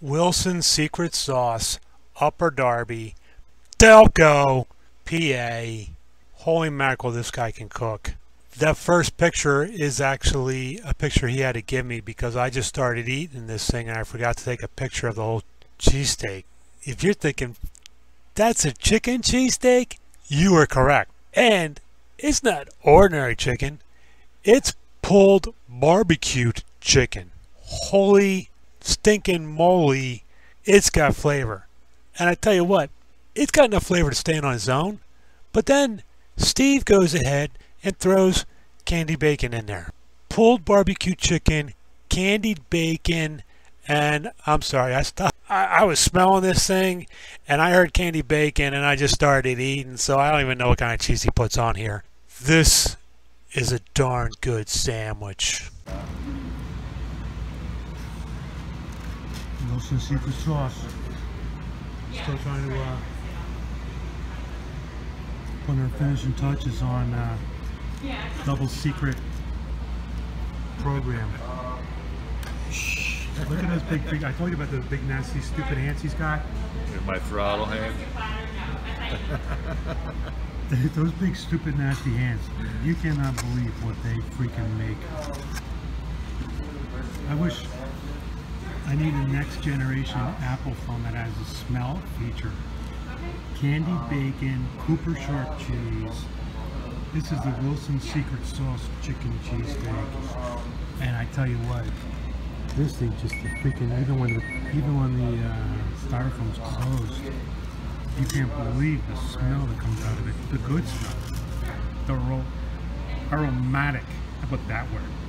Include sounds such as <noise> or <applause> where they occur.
Wilson Secret Sauce, Upper Darby, Delco, PA. Holy mackerel, this guy can cook. That first picture is actually a picture he had to give me because I just started eating this thing and I forgot to take a picture of the whole cheesesteak. If you're thinking, that's a chicken cheesesteak, you are correct. And it's not ordinary chicken, it's pulled barbecued chicken. Holy stinking moly, it's got flavor. And I tell you what, it's got enough flavor to stand on its own. But then Steve goes ahead and throws candy bacon in there. Pulled barbecue chicken, candied bacon, and I'm sorry, I stopped. I, I, was smelling this thing, and I heard candy bacon, and I just started eating. So I don't even know what kind of cheese he puts on here. This is a darn good sandwich. Wilson secret sauce. Still trying to uh, put our finishing touches on uh, double secret program. Look at those big, big, I told you about those big nasty stupid hands he's got. My throttle hand. <laughs> those big stupid nasty hands. You cannot believe what they freaking make. I wish I need a next generation Apple phone that has a smell feature. Candied bacon, Cooper sharp cheese. This is the Wilson Secret Sauce chicken cheese cheesesteak. And I tell you what, this thing just freaking even when the even when the uh, styrofoam's closed, you can't believe the smell that comes out of it. The good smell, the ro aromatic. How about that word?